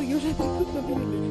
ноги уже трясут, но привели.